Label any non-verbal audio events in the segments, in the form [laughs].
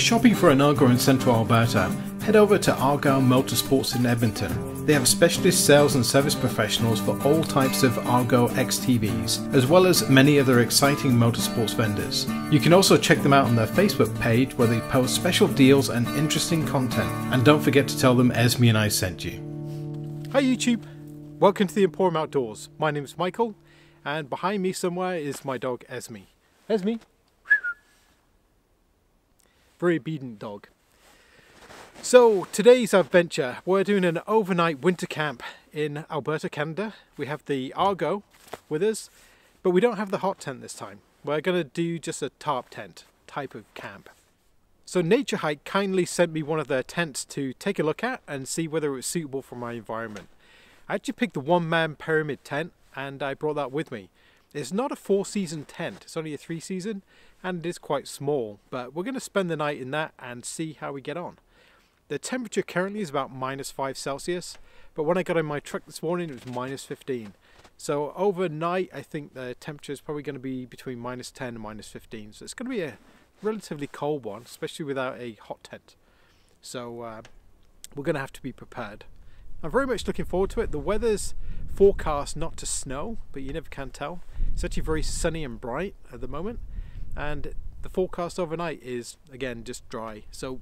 shopping for an Argo in central Alberta, head over to Argyle Motorsports in Edmonton. They have specialist sales and service professionals for all types of Argo XTVs, as well as many other exciting motorsports vendors. You can also check them out on their Facebook page where they post special deals and interesting content. And don't forget to tell them Esme and I sent you. Hi YouTube! Welcome to the Emporium Outdoors. My name is Michael, and behind me somewhere is my dog Esme. Esme! Very obedient dog. So today's adventure, we're doing an overnight winter camp in Alberta, Canada. We have the Argo with us, but we don't have the hot tent this time. We're to do just a tarp tent type of camp. So Naturehike kindly sent me one of their tents to take a look at and see whether it was suitable for my environment. I actually picked the one-man pyramid tent and I brought that with me. It's not a four-season tent, it's only a three-season and it is quite small, but we're going to spend the night in that and see how we get on. The temperature currently is about minus 5 Celsius, but when I got in my truck this morning it was minus 15. So overnight I think the temperature is probably going to be between minus 10 and minus 15. So it's going to be a relatively cold one, especially without a hot tent. So uh, we're going to have to be prepared. I'm very much looking forward to it. The weather's forecast not to snow, but you never can tell. It's actually very sunny and bright at the moment. And the forecast overnight is, again, just dry. So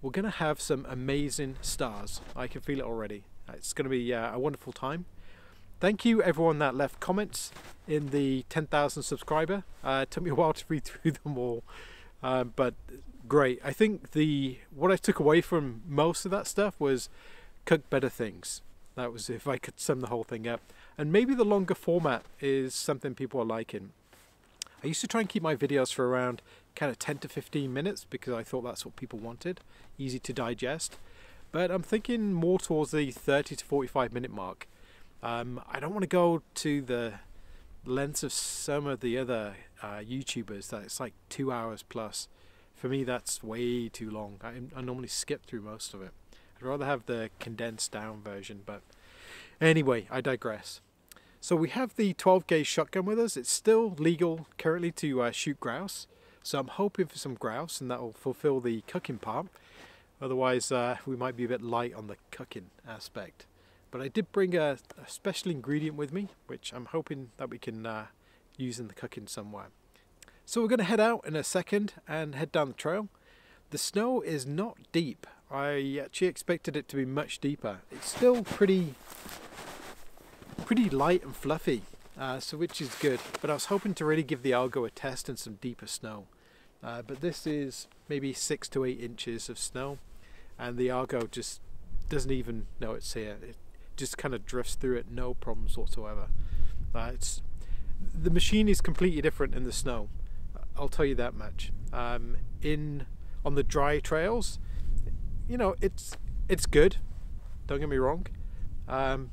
we're to have some amazing stars. I can feel it already. It's to be uh, a wonderful time. Thank you everyone that left comments in the 10,000 subscriber. Uh, it took me a while to read [laughs] through them all, uh, but great. I think the what I took away from most of that stuff was cook better things. That was if I could sum the whole thing up. And maybe the longer format is something people are liking. I used to try and keep my videos for around kind of 10 to 15 minutes because I thought that's what people wanted, easy to digest. But I'm thinking more towards the 30 to 45 minute mark. Um, I don't want to go to the lengths of some of the other uh, YouTubers that it's like two hours plus. For me, that's way too long. I, I normally skip through most of it. I'd rather have the condensed down version, but anyway, I digress. So we have the 12 gauge shotgun with us. It's still legal currently to uh, shoot grouse. So I'm hoping for some grouse and that will fulfill the cooking part. Otherwise uh, we might be a bit light on the cooking aspect. But I did bring a, a special ingredient with me, which I'm hoping that we can uh, use in the cooking somewhere. So we're going to head out in a second and head down the trail. The snow is not deep. I actually expected it to be much deeper. It's still pretty pretty light and fluffy, uh, so which is good. But I was hoping to really give the Argo a test in some deeper snow. Uh, but this is maybe six to eight inches of snow, and the Argo just doesn't even know it's here. It just kind of drifts through it, no problems whatsoever. Uh, it's the machine is completely different in the snow. I'll tell you that much. Um, in on the dry trails, you know, it's it's good. Don't get me wrong. Um,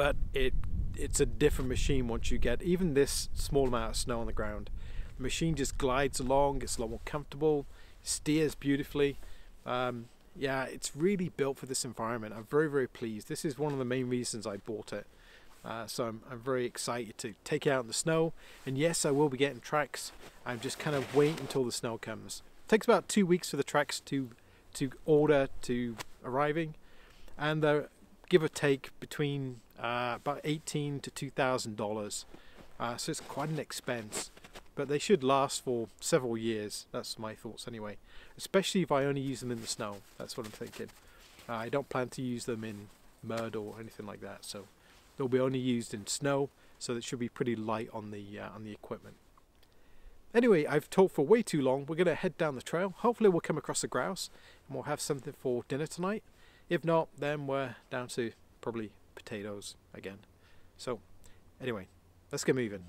but it it's a different machine once you get even this small amount of snow on the ground. The machine just glides along, it's a lot more comfortable, steers beautifully. Um, yeah, it's really built for this environment. I'm very, very pleased. This is one of the main reasons I bought it. Uh, so I'm, I'm very excited to take it out in the snow. And yes, I will be getting tracks. I'm just kind of waiting until the snow comes. It takes about two weeks for the tracks to to order to arriving, and they're give or take between uh, about eighteen to two thousand uh, dollars. So it's quite an expense, but they should last for several years. That's my thoughts anyway. Especially if I only use them in the snow. That's what I'm thinking. Uh, I don't plan to use them in mud or anything like that. So they'll be only used in snow. So it should be pretty light on the uh, on the equipment. Anyway, I've talked for way too long. We're going to head down the trail. Hopefully we'll come across a grouse and we'll have something for dinner tonight. If not, then we're down to probably potatoes again. So, anyway, let's get moving.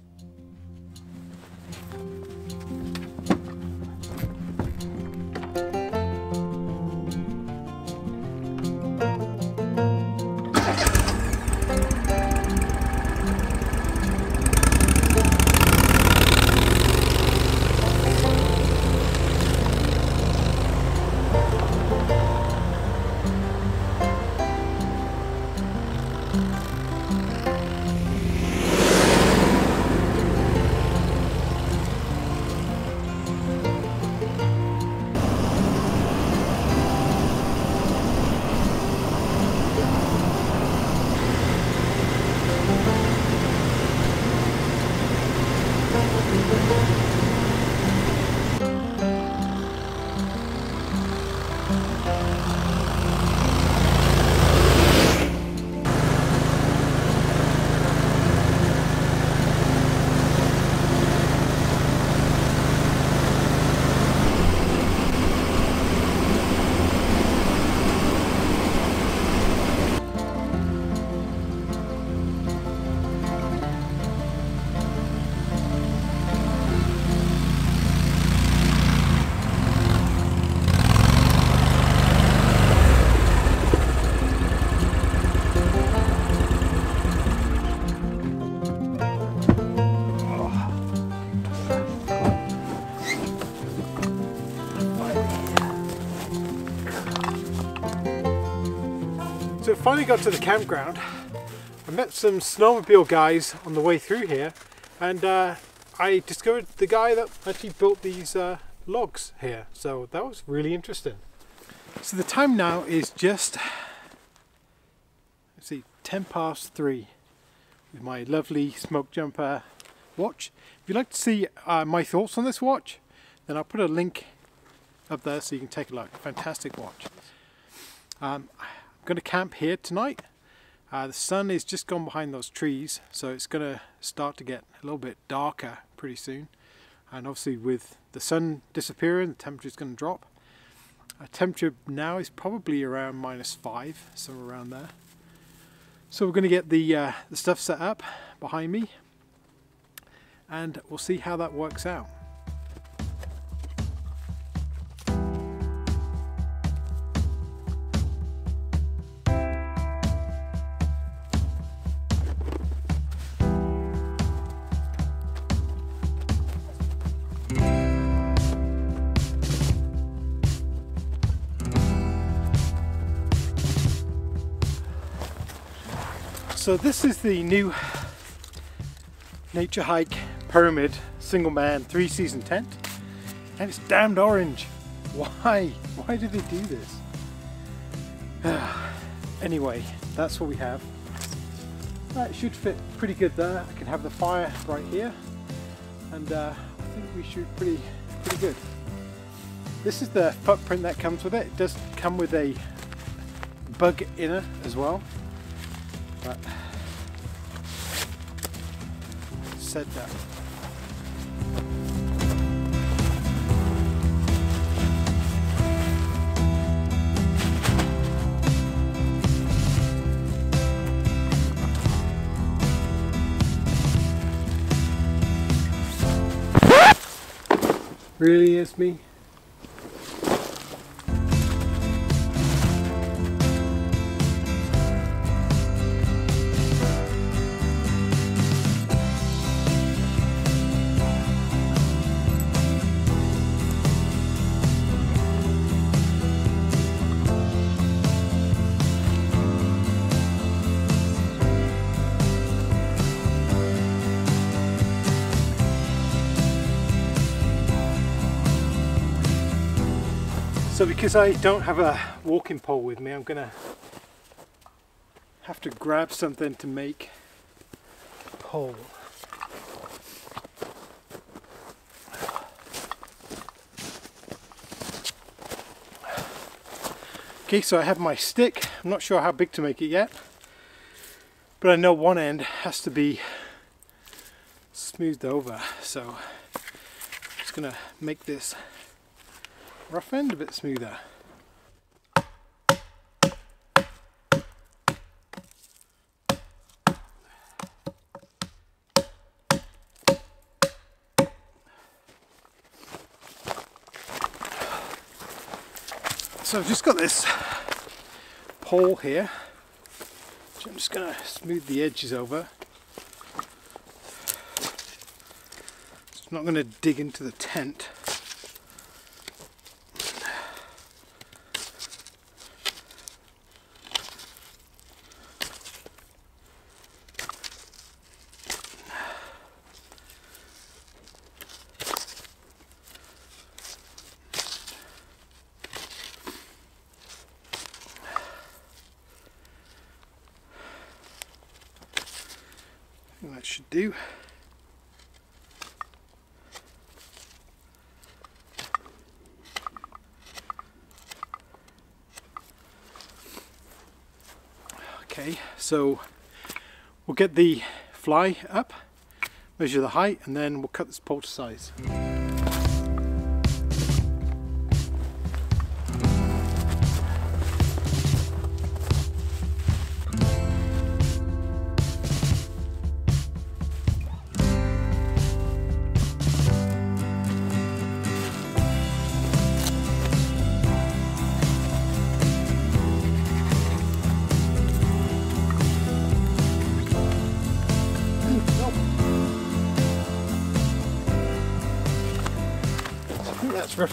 Finally got to the campground. I met some snowmobile guys on the way through here and uh, I discovered the guy that actually built these uh, logs here. So that was really interesting. So the time now is just, let's see, 10 past 3 with my lovely smoke jumper watch. If you'd like to see uh, my thoughts on this watch, then I'll put a link up there so you can take a look. Fantastic watch. Um, I'm going to camp here tonight. Uh, the sun is just gone behind those trees, so it's going to start to get a little bit darker pretty soon. And obviously with the sun disappearing, the temperature is going to drop. Our temperature now is probably around minus five, somewhere around there. So we're going to get the, uh, the stuff set up behind me and we'll see how that works out. So this is the new Naturehike Pyramid single man three season tent and it's damned orange. Why? Why did they do this? [sighs] anyway, that's what we have. That should fit pretty good there. I can have the fire right here and uh, I think we should pretty, pretty good. This is the footprint that comes with it. It does come with a bug inner as well but said that. Really is me? Because I don't have a walking pole with me, I'm gonna have to grab something to make a pole. Okay, so I have my stick. I'm not sure how big to make it yet, but I know one end has to be smoothed over. So I'm just gonna make this rough end a bit smoother. So I've just got this pole here, which I'm just going to smooth the edges over. It's not going to dig into the tent. that should do. Okay, so we'll get the fly up, measure the height, and then we'll cut this pole to size.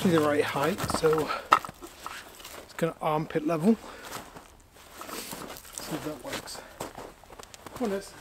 Roughly the right height, so it's going to armpit level. see if that works. Come on, Liz.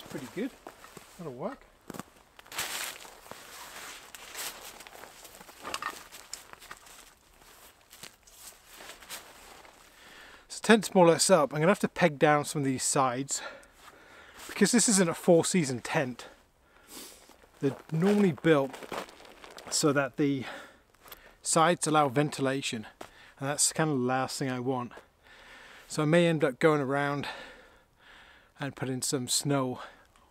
It's pretty good. That'll work. So tent's more or less up. I'm going to have to peg down some of these sides because this isn't a four season tent. They're normally built so that the sides allow ventilation and that's kind of the last thing I want. So I may end up going around and putting some snow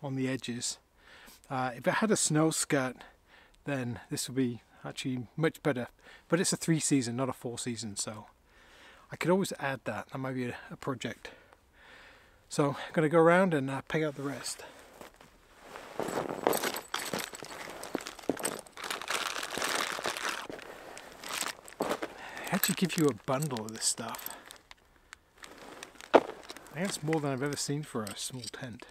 on the edges. Uh, if it had a snow skirt then this would be actually much better but it's a three season not a four season so I could always add that. That might be a, project. So I'm going to go around and uh, peg out the rest. They actually give you a bundle of this stuff. I think it's more than I've ever seen for a small tent.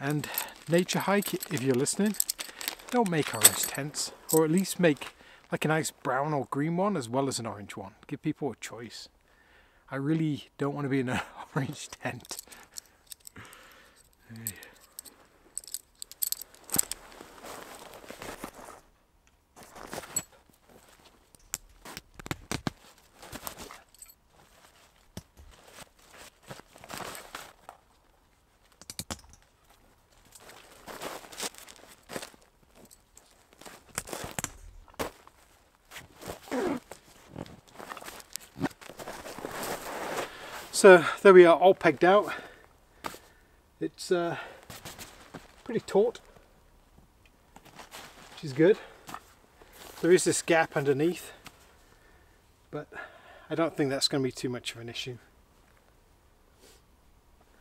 And Naturehike, if you're listening, don't make orange tents, or at least make like a nice brown or green one as well as an orange one. Give people a choice. I really don't want to be in an [laughs] orange tent. So there we are, all pegged out. It's uh, pretty taut, which is good. There is this gap underneath, but I don't think that's going to be too much of an issue.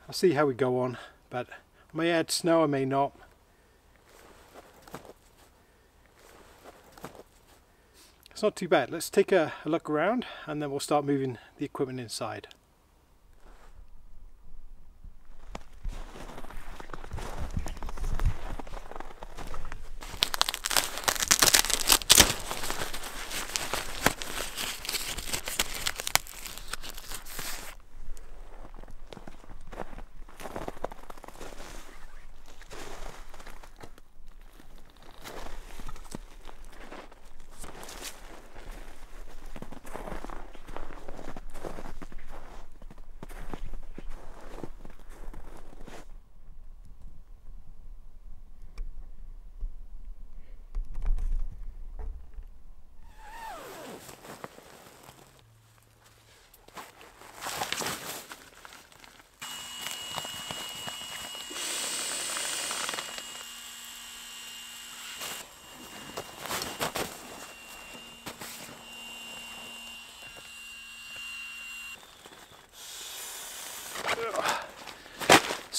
I'll see how we go on, but I may add snow, I may not. It's not too bad. Let's take a, a look around and then we'll start moving the equipment inside.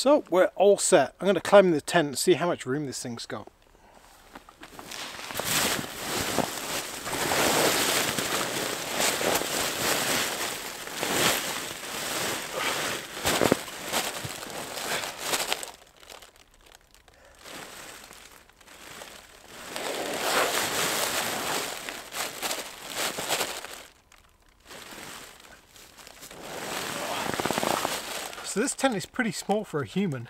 So we're all set. I'm going to climb in the tent and see how much room this thing's got. So this tent is pretty small for a human.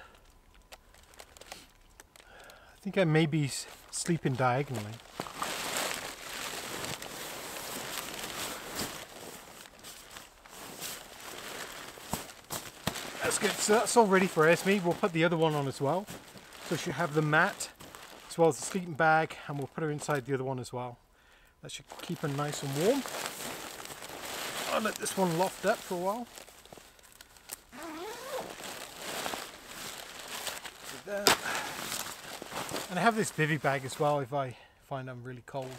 I think I may be sleeping diagonally. That's good. So that's all ready for Esme. We'll put the other one on as well. So she'll have the mat as well as the sleeping bag and we'll put her inside the other one as well. That should keep her nice and warm. I'll let this one loft up for a while. like that. And I have this bivy bag as well if I find I'm really cold.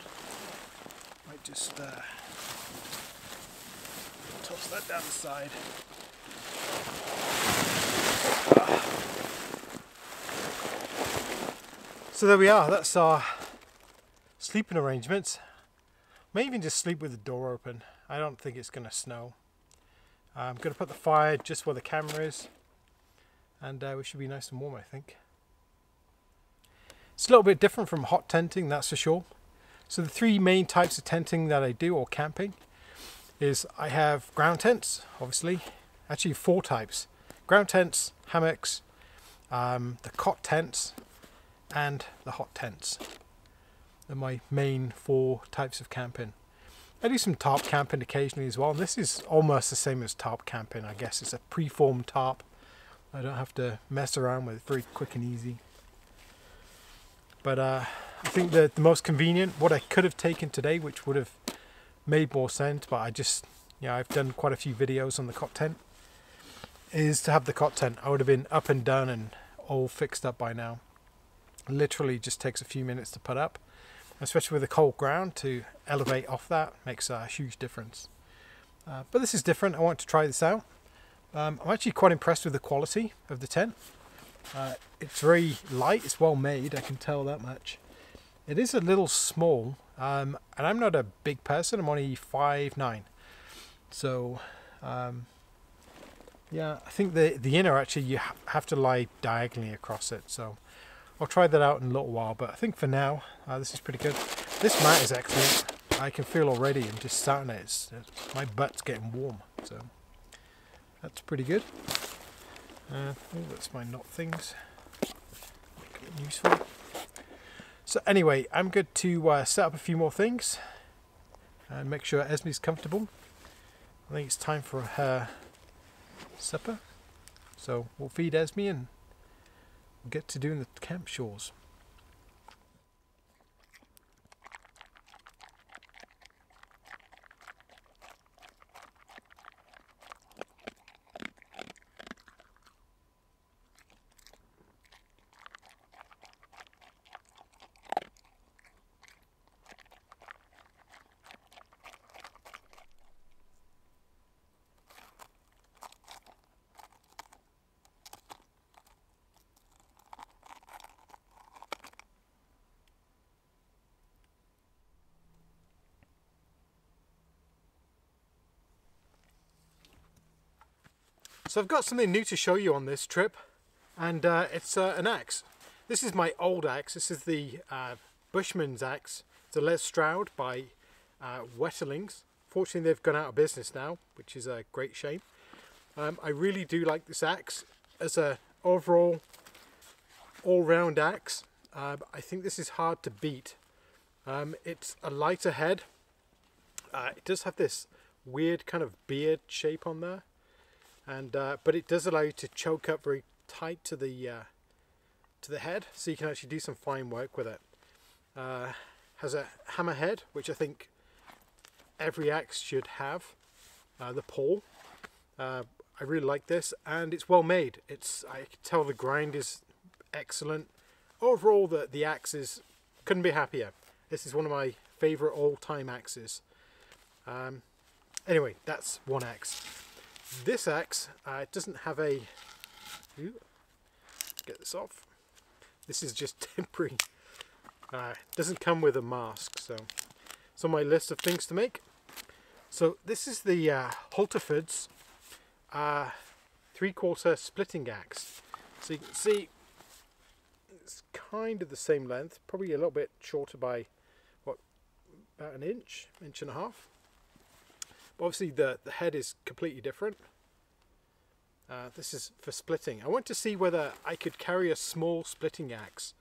I just uh, toss that down the side. So there we are, that's our sleeping arrangements. May even just sleep with the door open. I don't think it's going to snow. I'm going to put the fire just where the camera is and uh, we should be nice and warm I think. It's a little bit different from hot tenting that's for sure. So the three main types of tenting that I do or camping is I have ground tents obviously, actually four types. Ground tents, hammocks, um, the cot tents and the hot tents. They're my main four types of camping. I do some tarp camping occasionally as well. And this is almost the same as tarp camping, I guess. It's a pre-formed tarp. I don't have to mess around with it. Very quick and easy. But uh, I think that the most convenient, what I could have taken today, which would have made more sense, but I just, yeah, I've done quite a few videos on the cot tent, is to have the cot tent. I would have been up and done and all fixed up by now. Literally just takes a few minutes to put up especially with the cold ground to elevate off that makes a huge difference. Uh, but this is different, I want to try this out. Um, I'm actually quite impressed with the quality of the tent. Uh, it's very light, it's well made, I can tell that much. It is a little small, um, and I'm not a big person, I'm only 5'9". So, um, yeah, I think the, the inner actually you ha have to lie diagonally across it, so I'll try that out in a little while, but I think for now, uh, this is pretty good. This mat is excellent. I can feel already, I'm just sat on it, it's, it's, my butt's getting warm, so that's pretty good. Uh, oh, that's my knot things. useful. So anyway, I'm good to uh, set up a few more things and make sure Esme's comfortable. I think it's time for her supper. So we'll feed Esme and get to doing the camp chores. So I've got something new to show you on this trip and uh, it's uh, an axe. This is my old axe. This is the uh, Bushman's axe. It's a Les Stroud by uh, Wetterlings. Fortunately they've gone out of business now, which is a great shame. Um, I really do like this axe as a overall all-round axe. Uh, I think this is hard to beat. Um, it's a lighter head. Uh, it does have this weird kind of beard shape on there and uh, but it does allow you to choke up very tight to the uh, to the head so you can actually do some fine work with it. Uh, has a hammer head which I think every axe should have uh, the poll uh, I really like this and it's well made. It's I can tell the grind is excellent. Overall the, the axe is couldn't be happier. This is one of my favorite all-time axes. Um, anyway that's one axe this axe uh, doesn't have a ooh, get this off. This is just [laughs] temporary. Uh, doesn't come with a mask so it's on my list of things to make. So this is the uh, Hultafors uh, three-quarter splitting axe. So you can see it's kind of the same length probably a little bit shorter by what about an inch inch and a half obviously the, the head is completely different. Uh, this is for splitting. I want to see whether I could carry a small splitting axe.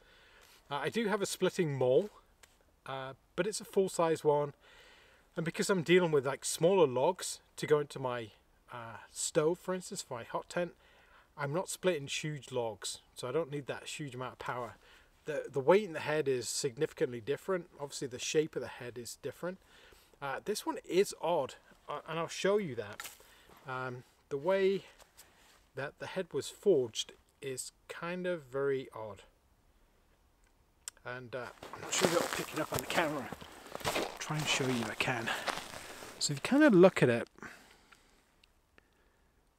Uh, I do have a splitting maul, uh, but it's a full-size one. And because I'm dealing with like smaller logs to go into my uh, stove, for instance, for my hot tent, I'm not splitting huge logs, so I don't need that huge amount of power. The, the weight in the head is significantly different. Obviously the shape of the head is different. Uh, this one is odd. And I'll show you that. Um, the way that the head was forged is kind of very odd. And uh, I'm not sure if it'll pick it up on the camera. I'll try and show you if I can. So if you kind of look at it,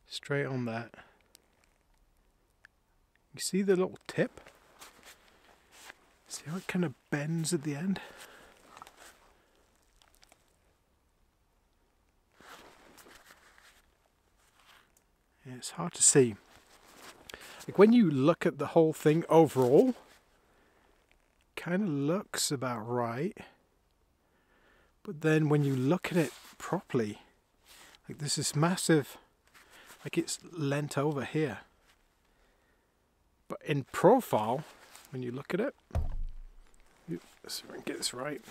straight on that, you see the little tip? See how it kind of bends at the end? It's hard to see. Like when you look at the whole thing overall, kind of looks about right. But then when you look at it properly, like this massive, like it's lent over here. But in profile, when you look at it, let's see if I can get this right.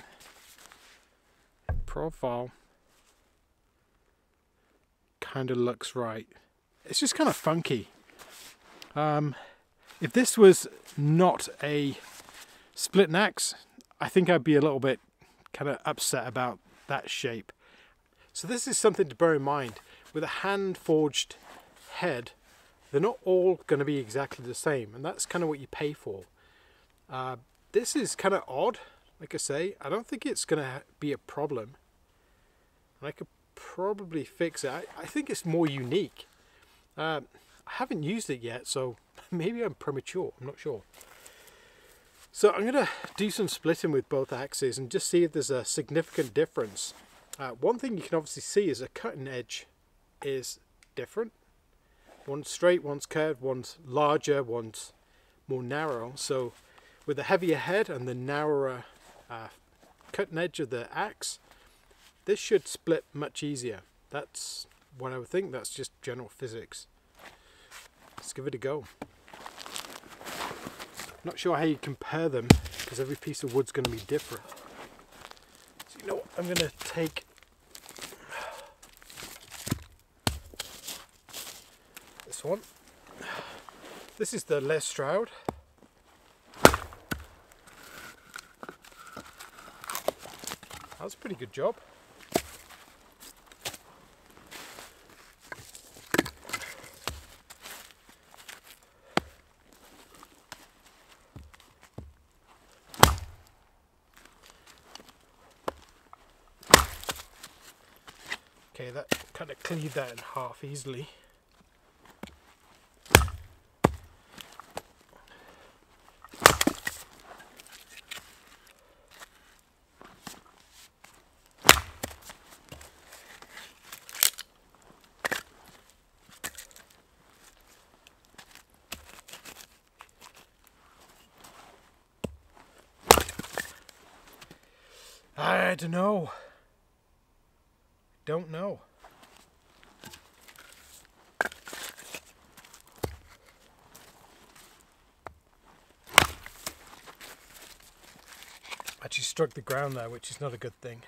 Profile kind of looks right. It's just kind of funky. Um, if this was not a split axe, I think I'd be a little bit kind of upset about that shape. So this is something to bear in mind. With a hand forged head, they're not all going to be exactly the same, and that's kind of what you pay for. Uh, this is kind of odd, like I say. I don't think it's going to be a problem. I could probably fix it. I, I think it's more unique. Uh, I haven't used it yet, so [laughs] maybe I'm premature. I'm not sure. So I'm going to do some splitting with both axes and just see if there's a significant difference. Uh, one thing you can obviously see is a cutting edge is different. One's straight, one's curved, one's larger, one's more narrow. So with the heavier head and the narrower uh, cutting edge of the axe, this should split much easier. That's what I would think. That's just general physics. Let's give it a go. Not sure how you compare them because every piece of wood's going to be different. So you know what? I'm going to take this one. This is the Les Stroud. That's a pretty good job. Okay, that kind that in half easily. I don't know. Don't know. Actually struck the ground there, which is not a good thing.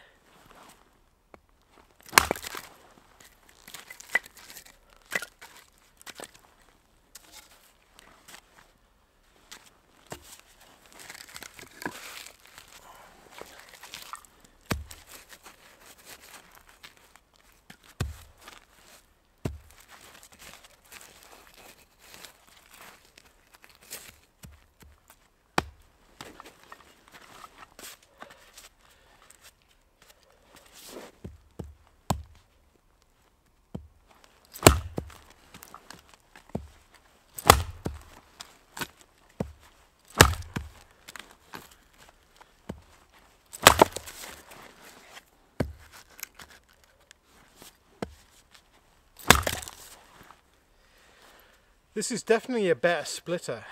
This is definitely a better splitter.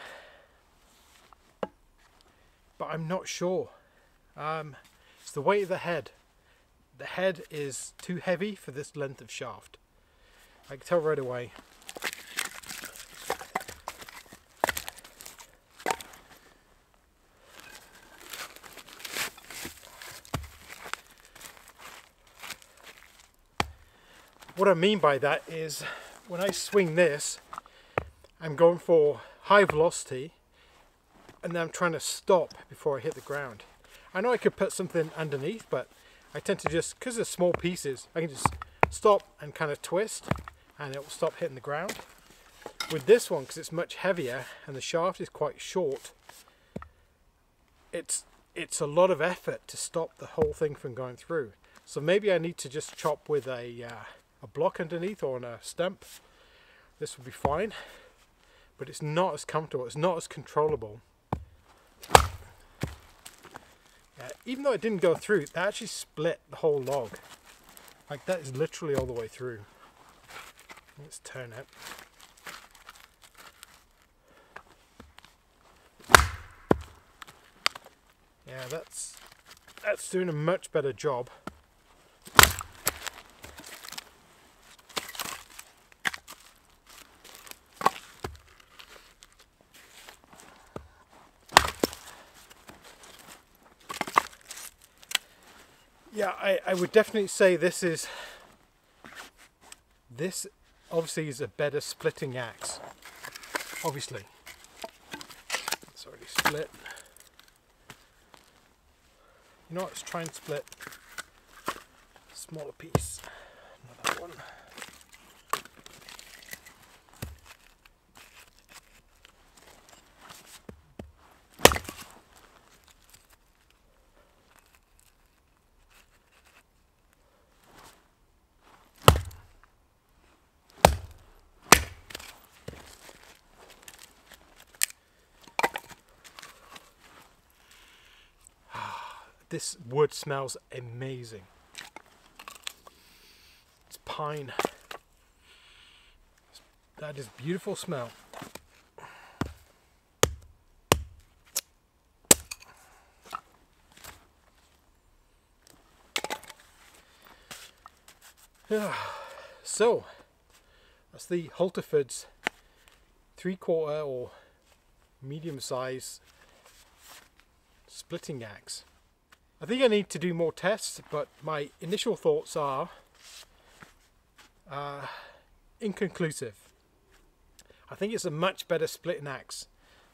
But I'm not sure. Um, it's the weight of the head. The head is too heavy for this length of shaft. I can tell right away. What I mean by that is when I swing this, I'm going for high velocity and then I'm trying to stop before I hit the ground. I know I could put something underneath, but I tend to just, because they're small pieces, I can just stop and kind of twist and it will stop hitting the ground. With this one, because it's much heavier and the shaft is quite short, it's it's a lot of effort to stop the whole thing from going through. So maybe I need to just chop with a, uh, a block underneath or on a stump. This would be fine, but it's not as comfortable, it's not as controllable. Even though it didn't go through, that actually split the whole log. Like that is literally all the way through. Let's turn it. Yeah, that's that's doing a much better job. Yeah, I, I would definitely say this is this obviously is a better splitting axe. Obviously. It's already split. You know what, let's try and split smaller piece. Another one. This wood smells amazing. It's pine. That is beautiful smell. [sighs] so, that's the Hultafors three quarter or medium size splitting axe. I think I need to do more tests, but my initial thoughts are uh, inconclusive. I think it's a much better splitting axe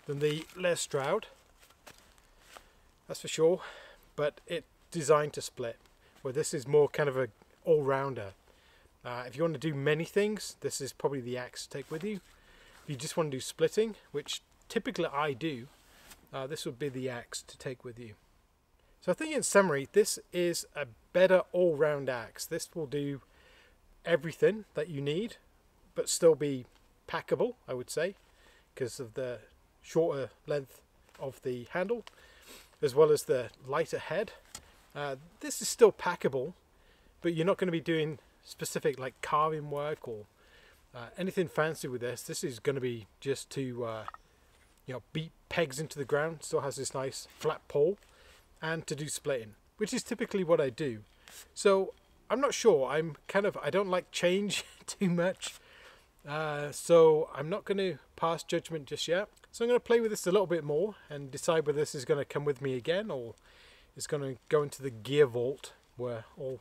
than the Les Stroud, that's for sure, but it's designed to split, where this is more kind of a all-rounder. Uh, if you want to do many things, this is probably the axe to take with you. If you just want to do splitting, which typically I do, uh, this would be the axe to take with you. So I think in summary, this is a better all-round axe. This will do everything that you need, but still be packable, I would say, because of the shorter length of the handle, as well as the lighter head. Uh, this is still packable, but you're not going to be doing specific like carving work or uh, anything fancy with this. This is going to be just to uh, you know beat pegs into the ground. Still has this nice flat poll and to do splitting, which is typically what I do. So I'm not sure. I'm kind of, I don't like change [laughs] too much. Uh, so I'm not going to pass judgment just yet. So I'm going to play with this a little bit more and decide whether this is going to come with me again or it's going to go into the gear vault where all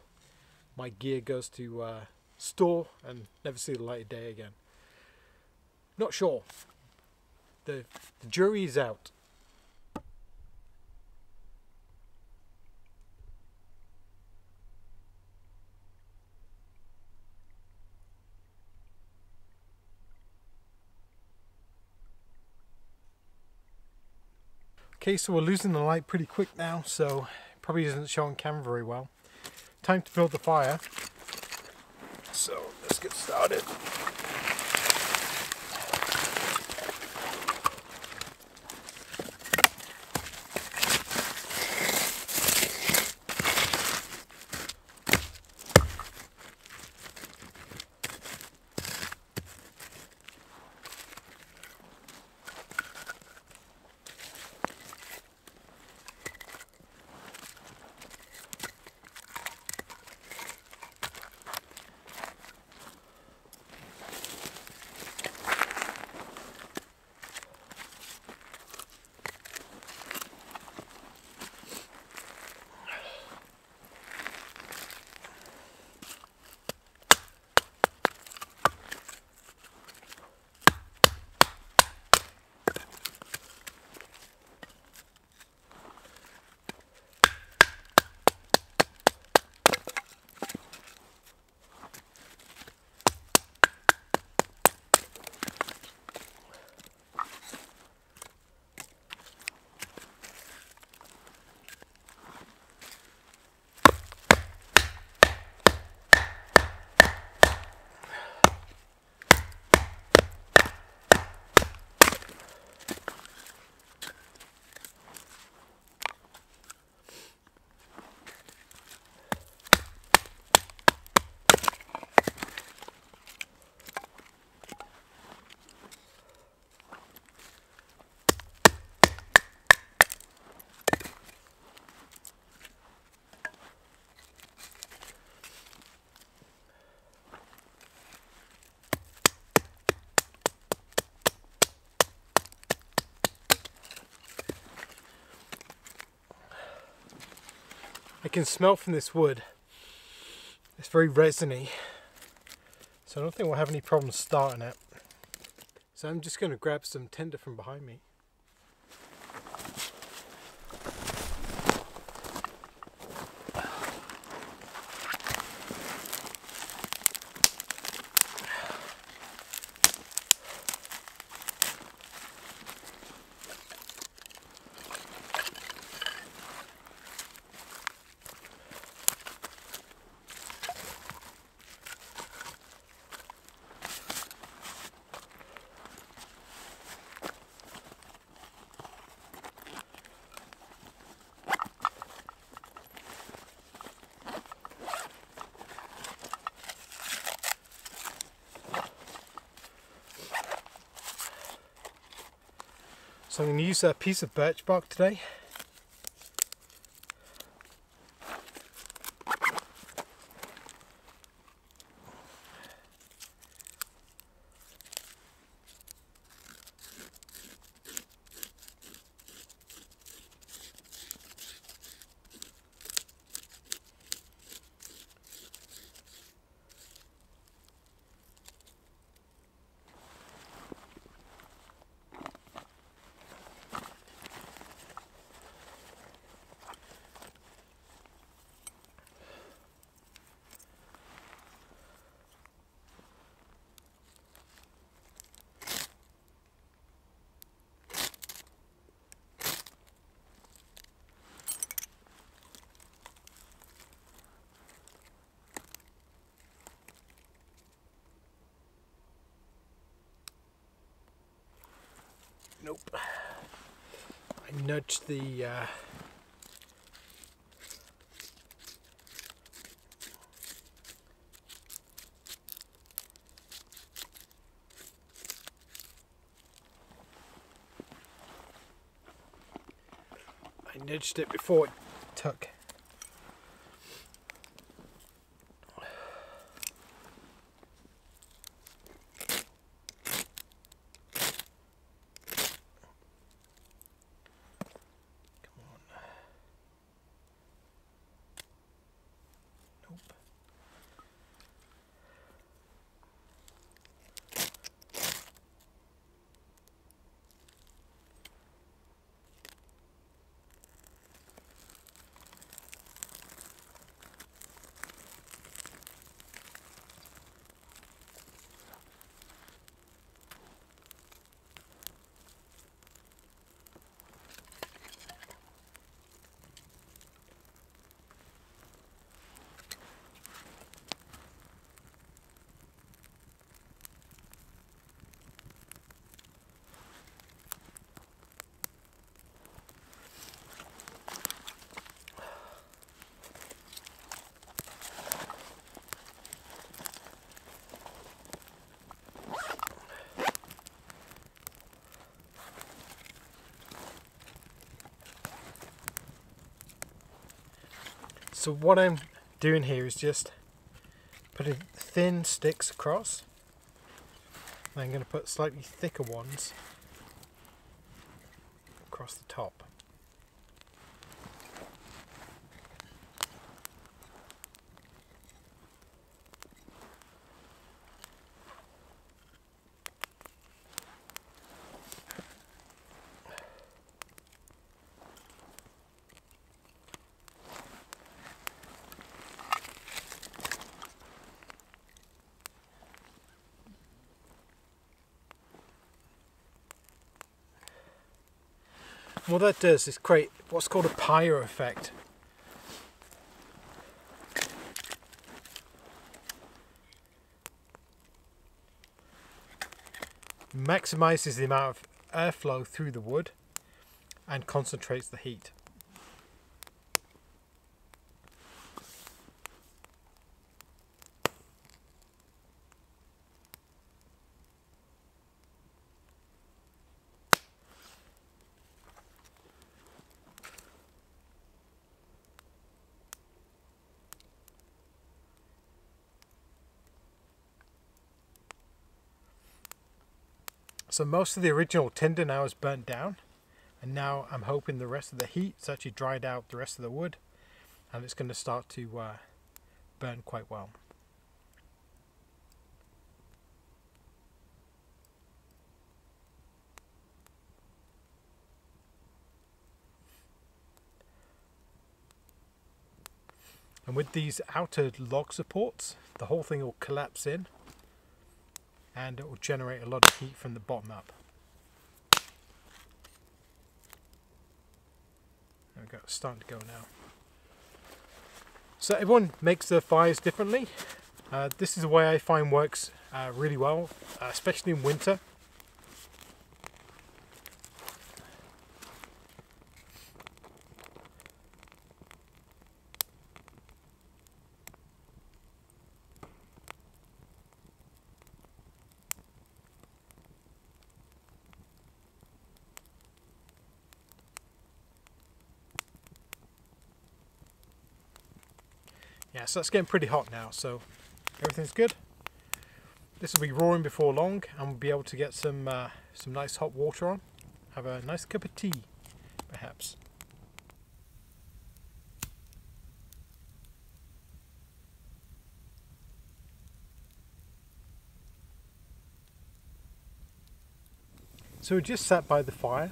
my gear goes to uh, store and never see the light of day again. Not sure. The, the jury is out. Okay, so we're losing the light pretty quick now, so probably isn't showing camera very well. Time to build the fire. So let's get started. I can smell from this wood. It's very resiny. So I don't think we'll have any problems starting it. So I'm just going to grab some tinder from behind me. Use a piece of birch bark today. Nope. I nudged the uh, I nudged it before it took. So what I'm doing here is just putting thin sticks across. I'm going to put slightly thicker ones across the top. And what that does is create what's called a pyro effect. Maximizes the amount of airflow through the wood and concentrates the heat. So most of the original tinder now is burnt down and now I'm hoping the rest of the heat's actually dried out the rest of the wood and it's going to start to uh, burn quite well. And with these outer log supports, the whole thing will collapse in and it will generate a lot of heat from the bottom up. There we go, it's starting to go now. So everyone makes their fires differently. Uh, this is the way I find works uh, really well, uh, especially in winter. Yeah, so it's getting pretty hot now, so everything's good. This will be roaring before long, and we'll be able to get some uh, some nice hot water on. Have a nice cup of tea, perhaps. So we just sat by the fire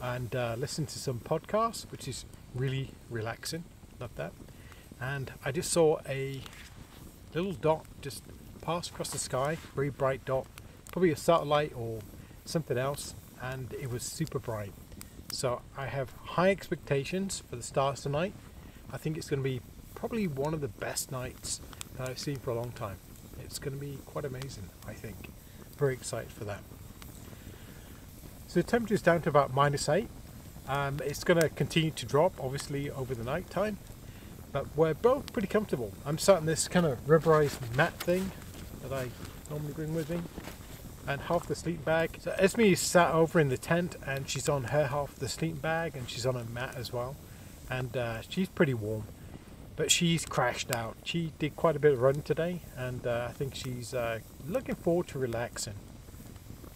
and uh, listened to some podcasts, which is really relaxing. Love that and I just saw a little dot just pass across the sky, very bright dot, probably a satellite or something else, and it was super bright. So I have high expectations for the stars tonight. I think it's going to be probably one of the best nights that I've seen for a long time. It's going to be quite amazing, I think. Very excited for that. So the temperature is down to about minus 8. Um, it's going to continue to drop, obviously, over the night time but we're both pretty comfortable. I'm sat in this kind of rubberized mat thing that I normally bring with me and half the sleeping bag. So Esme is sat over in the tent and she's on her half the sleeping bag and she's on a mat as well and uh, she's pretty warm but she's crashed out. She did quite a bit of running today and uh, I think she's uh, looking forward to relaxing.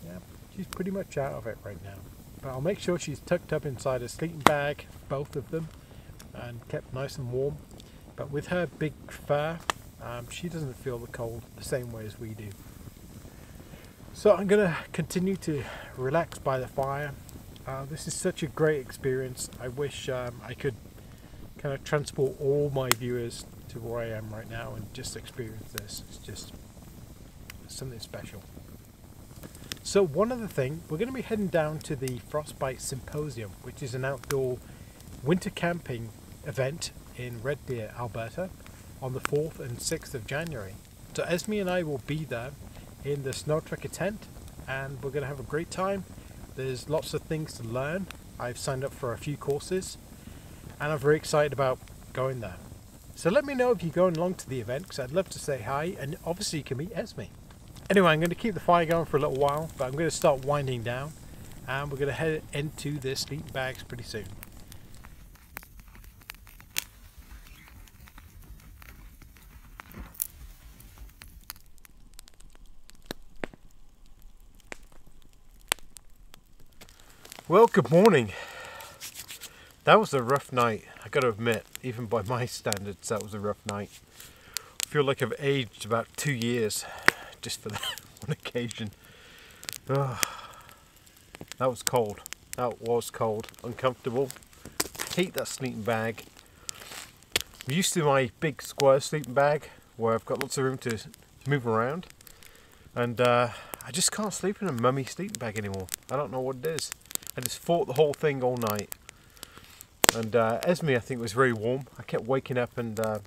Yeah, she's pretty much out of it right now. But I'll make sure she's tucked up inside a sleeping bag, both of them, and kept nice and warm. But with her big fur, um, she doesn't feel the cold the same way as we do. So I'm going to continue to relax by the fire. Uh, this is such a great experience. I wish um, I could kind of transport all my viewers to where I am right now and just experience this. It's just something special. So one other thing, we're going to be heading down to the Frostbite Symposium, which is an outdoor winter camping event in Red Deer, Alberta on the 4th and 6th of January. So Esme and I will be there in the Snowtrekker tent and we're going to have a great time. There's lots of things to learn. I've signed up for a few courses and I'm very excited about going there. So let me know if you're going along to the event because I'd love to say hi and obviously you can meet Esme. Anyway, I'm going to keep the fire going for a little while, but I'm going to start winding down and we're going to head into the sleeping bags pretty soon. Well, good morning. That was a rough night, I gotta admit, even by [laughs] my standards, that was a rough night. I feel like I've aged about two years just for [laughs] that one occasion. Oh, that was cold. That was cold, uncomfortable. Hate that sleeping bag. I'm used to my big square sleeping bag where I've got lots of room to, move around. And uh, I just can't sleep in a mummy sleeping bag anymore. I don't know what it is. I just fought the whole thing all night. And uh, Esme, I think, was very warm. I kept waking up and uh,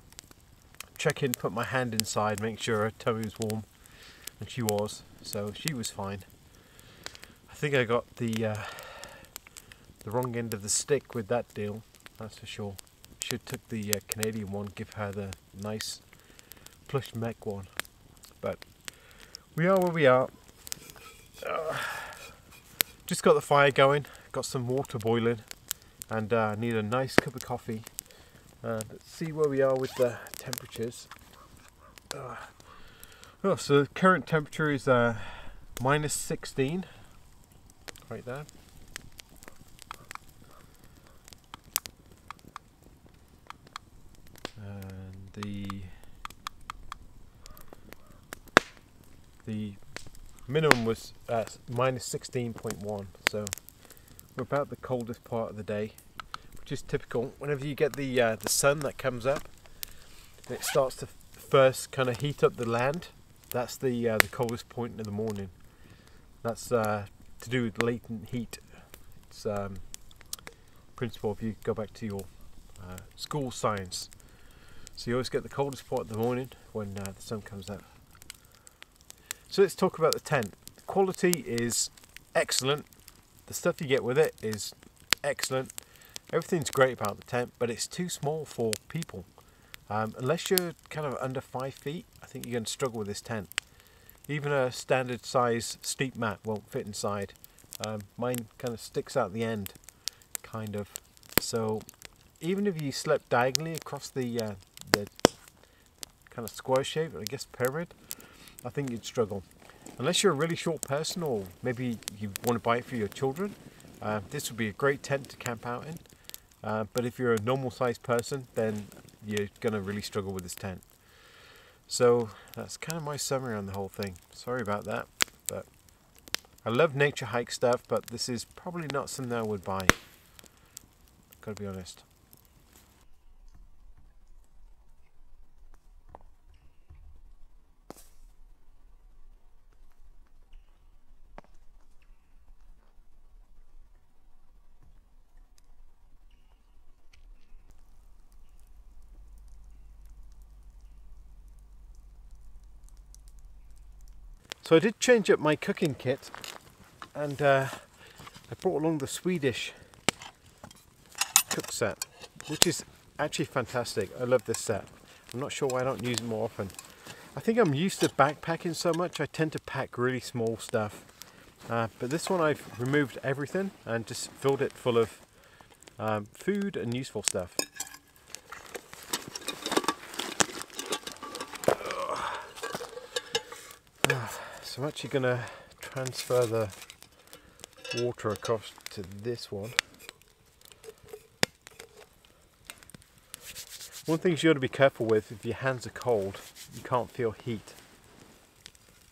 checking, put my hand inside, make sure her tummy was warm. And she was, so she was fine. I think I got the uh, the wrong end of the stick with that deal, that's for sure. Should took the uh, Canadian one, give her the nice plush MEC one. But we are where we are. Uh, just got the fire going, got some water boiling, and uh, need a nice cup of coffee. Uh, let's see where we are with the temperatures. Uh, oh, so the current temperature is uh, minus 16, right there. the the minimum was uh, minus 16.1 so we're about the coldest part of the day which is typical. Whenever you get the uh, the sun that comes up it starts to first kind of heat up the land. That's the uh, the coldest point in the morning. That's uh, to do with latent heat. It's um, principle if you go back to your uh, school science. So you always get the coldest part of the morning when uh, the sun comes out so let's talk about the tent. The quality is excellent. The stuff you get with it is excellent. Everything's great about the tent, but it's too small for people. Um, unless you're kind of under five feet, I think you're going to struggle with this tent. Even a standard size steep mat won't fit inside. Um, mine kind of sticks out the end, kind of. So even if you slept diagonally across the uh, the kind of square shape, I guess pyramid, I think you'd struggle. Unless you're a really short person or maybe you want to buy it for your children, uh, this would be a great tent to camp out in. Uh, but if you're a normal sized person, then you're going to really struggle with this tent. So that's kind of my summary on the whole thing. Sorry about that, but I love Naturehike stuff, but this is probably not something I would buy. Gotta be honest. So I did change up my cooking kit and uh, I brought along the Swedish cook set which is actually fantastic. I love this set. I'm not sure why I don't use it more often. I think I'm used to backpacking so much I tend to pack really small stuff uh, but this one I've removed everything and just filled it full of um, food and useful stuff. So I'm actually going to transfer the water across to this one. One thing you got to be careful with if your hands are cold, you can't feel heat.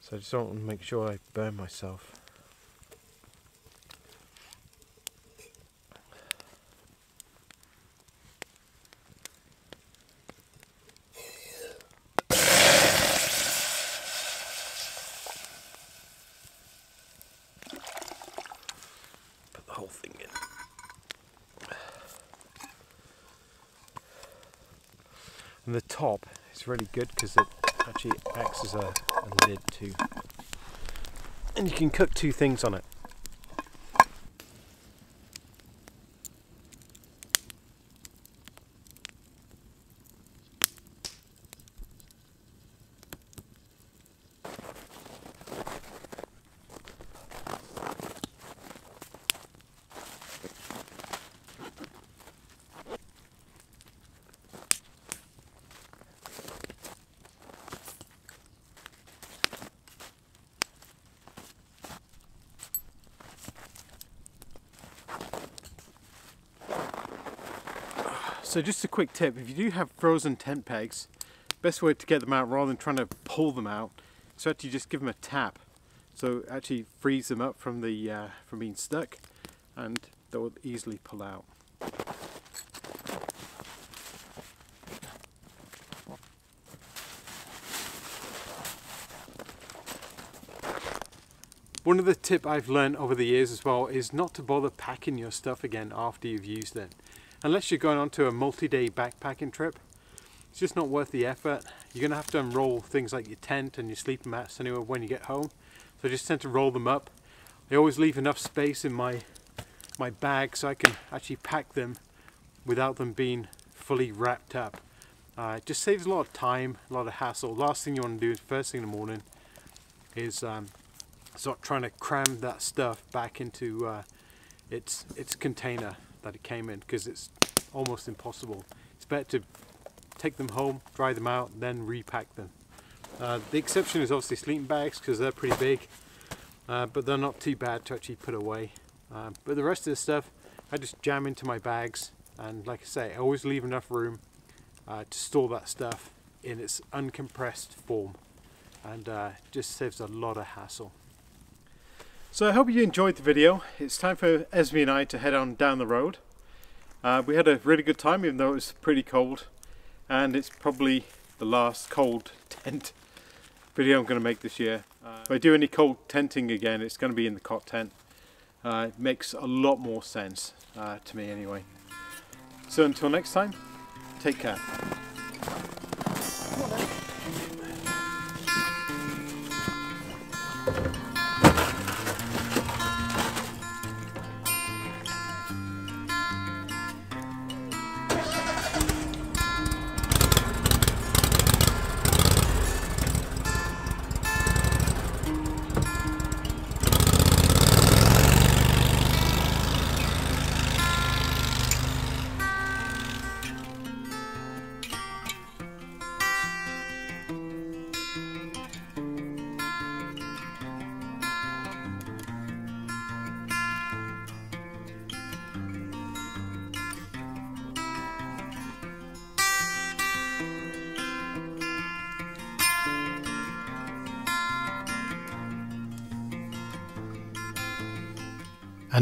So I just want to make sure I burn myself. And the top is really good because it actually acts as a, a lid too. And you can cook two things on it. So just a quick tip, if you do have frozen tent pegs, best way to get them out rather than trying to pull them out, so actually just give them a tap. So actually frees them up from the uh, from being stuck and they'll easily pull out. One of the tip I've learned over the years as well is not to bother packing your stuff again after you've used it unless you're going on to a multi-day backpacking trip it's just not worth the effort. You're gonna have to unroll things like your tent and your sleeping mats anyway when you get home. So I just tend to roll them up. I always leave enough space in my my bag so I can actually pack them without them being fully wrapped up. Uh, it just saves a lot of time a lot of hassle. Last thing you want to do first thing in the morning is um, start trying to cram that stuff back into uh, its its container that it came in because it's almost impossible. It's better to take them home, dry them out, then repack them. Uh, the exception is obviously sleeping bags because they're pretty big, uh, but they're not too bad to actually put away. Uh, but the rest of the stuff, I just jam into my bags, and like I say, I always leave enough room uh, to store that stuff in its uncompressed form and uh, just saves a lot of hassle. So I hope you enjoyed the video. It's time for Esme and I to head on down the road. Uh, we had a really good time even though it was pretty cold and it's probably the last cold [laughs] tent video I'm going to make this year. Uh, if I do any cold tenting again it's going to be in the cot tent. Uh, it makes a lot more sense uh, to me anyway. So until next time, take care.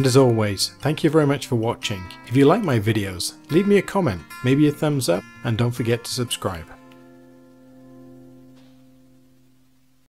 And as always, thank you very much for watching. If you like my videos, leave me a comment, maybe a thumbs up, and don't forget to subscribe.